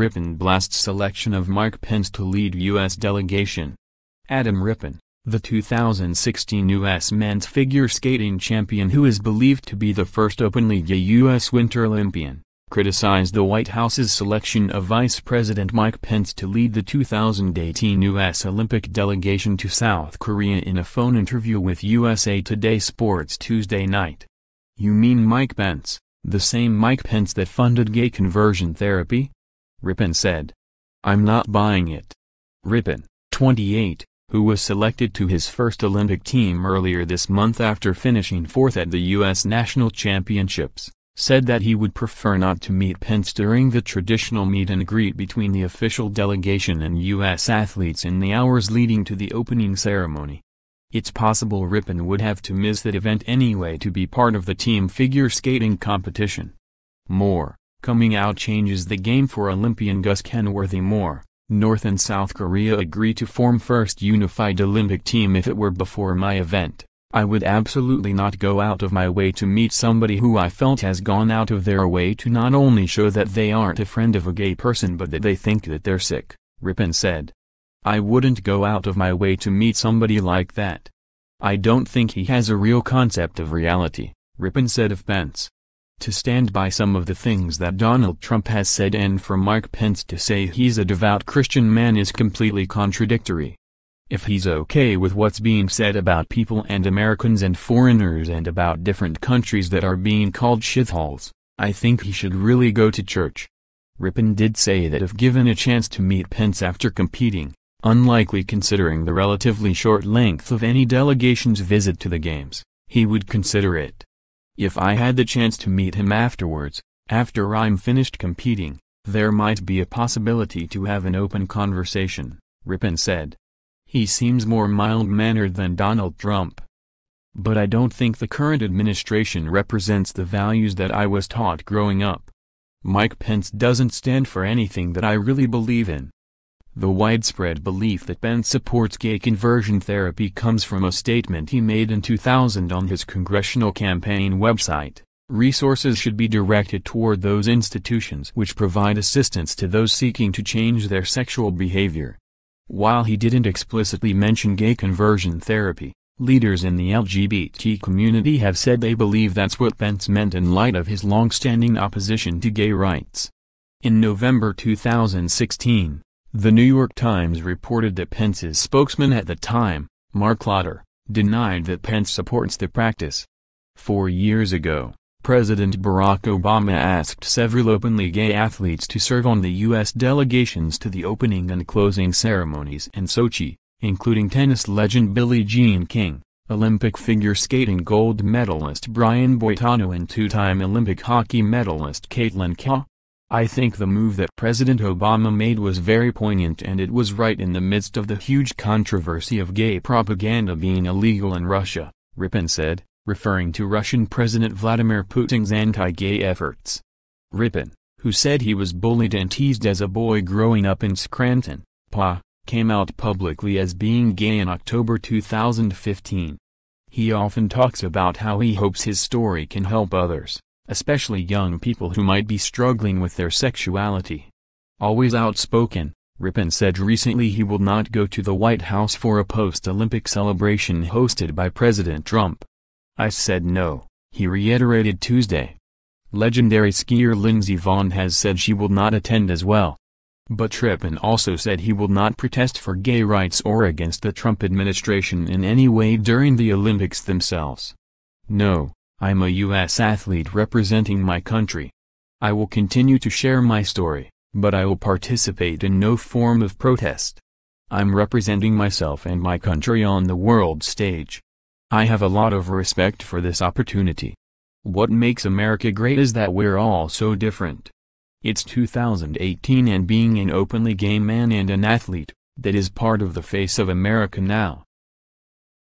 Rippon blasts selection of Mike Pence to lead U.S. delegation. Adam Rippon, the 2016 U.S. men's figure skating champion who is believed to be the first openly gay U.S. Winter Olympian, criticized the White House's selection of Vice President Mike Pence to lead the 2018 U.S. Olympic delegation to South Korea in a phone interview with USA Today Sports Tuesday night. You mean Mike Pence, the same Mike Pence that funded gay conversion therapy? Rippon said. I'm not buying it. Rippon, 28, who was selected to his first Olympic team earlier this month after finishing fourth at the U.S. National Championships, said that he would prefer not to meet Pence during the traditional meet and greet between the official delegation and U.S. athletes in the hours leading to the opening ceremony. It's possible Rippon would have to miss that event anyway to be part of the team figure skating competition. More, coming out changes the game for Olympian Gus Kenworthy more. North and South Korea agree to form first unified Olympic team if it were before my event. I would absolutely not go out of my way to meet somebody who I felt has gone out of their way to not only show that they aren't a friend of a gay person but that they think that they're sick, Rippon said. I wouldn't go out of my way to meet somebody like that. I don't think he has a real concept of reality, Rippon said of Pence. To stand by some of the things that Donald Trump has said and for Mike Pence to say he's a devout Christian man is completely contradictory. If he's okay with what's being said about people and Americans and foreigners and about different countries that are being called shitholes, I think he should really go to church. Rippon did say that if given a chance to meet Pence after competing, unlikely considering the relatively short length of any delegation's visit to the games, he would consider it. If I had the chance to meet him afterwards, after I'm finished competing, there might be a possibility to have an open conversation, Rippon said. He seems more mild-mannered than Donald Trump. But I don't think the current administration represents the values that I was taught growing up. Mike Pence doesn't stand for anything that I really believe in. The widespread belief that Pence supports gay conversion therapy comes from a statement he made in 2000 on his congressional campaign website. Resources should be directed toward those institutions which provide assistance to those seeking to change their sexual behavior. While he didn't explicitly mention gay conversion therapy, leaders in the LGBT community have said they believe that's what Pence meant in light of his long-standing opposition to gay rights. In November 2016, The New York Times reported that Pence's spokesman at the time, Marc Lotter, denied that Pence supports the practice. Four years ago, President Barack Obama asked several openly gay athletes to serve on the U.S. delegations to the opening and closing ceremonies in Sochi, including tennis legend Billie Jean King, Olympic figure skating gold medalist Brian Boitano and two-time Olympic hockey medalist Caitlin Cahow. I think the move that President Obama made was very poignant and it was right in the midst of the huge controversy of gay propaganda being illegal in Russia, Rippon said referring to Russian President Vladimir Putin's anti-gay efforts. Rippon, who said he was bullied and teased as a boy growing up in Scranton, PA, came out publicly as being gay in October 2015. He often talks about how he hopes his story can help others, especially young people who might be struggling with their sexuality. Always outspoken, Rippon said recently he will not go to the White House for a post-Olympic celebration hosted by President Trump. I said no, he reiterated Tuesday. Legendary skier Lindsey Vonn has said she will not attend as well. But Rippon also said he will not protest for gay rights or against the Trump administration in any way during the Olympics themselves. No, I'm a U.S. athlete representing my country. I will continue to share my story, but I will participate in no form of protest. I'm representing myself and my country on the world stage. I have a lot of respect for this opportunity. What makes America great is that we're all so different. It's 2018 and being an openly gay man and an athlete, that is part of the face of America now.